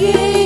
again.